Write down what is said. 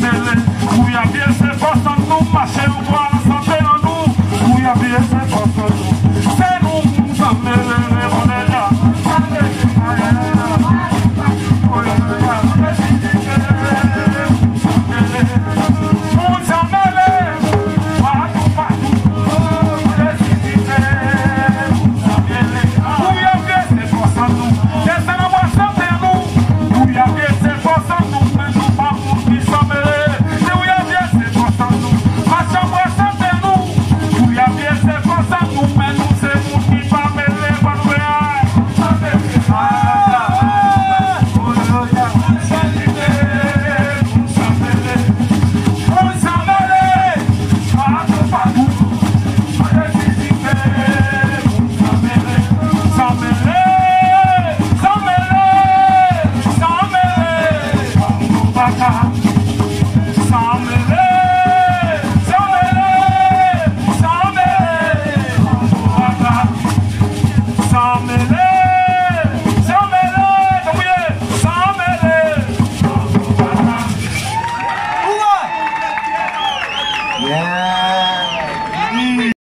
Belen, chuja wielka.